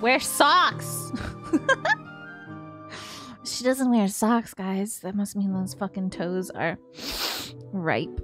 Wear socks! she doesn't wear socks, guys. That must mean those fucking toes are ripe.